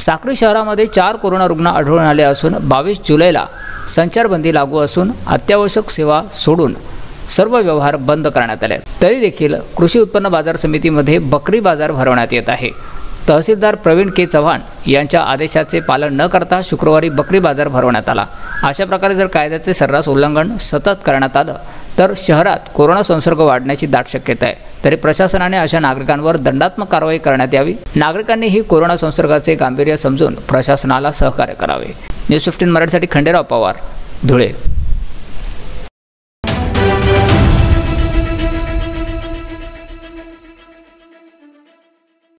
साक्री शहरामध्ये चार कोरोना रुग्ण आढळून आले असून बावीस जुलैला संचारबंदी लागू असून अत्यावश्यक सेवा सोडून सर्व व्यवहार बंद करण्यात आले. आहेत. तरी देखील कृषी उत्पन्न बाजार समितीमध्ये बकरी बाजार भरवण्यात येत आहे. तहसीलदार प्रवीण के चव्हाण यांच्या आदेशाचे पालन न करता शुक्रवारी बकरी बाजार भरवण्यात आला. अशा प्रकारे जर कायद्याचे सर्रास उल्लंघन सतत करण्यात आलं तर शहरात कोरोना संसर्ग वाढण्याची दाट शक्यता आहे. तरी प्रशासनाने अशा नागरिकांवर दंडात्मक कारवाई करण्यात यावी. नागरिकांनीही कोरोना संसर्गाचे गांभीर्य समजून प्रशासनाला सहकार्य करावे. न्यूज फिफ्टीन मराठीसाठी खंडेराव पवार धुळे.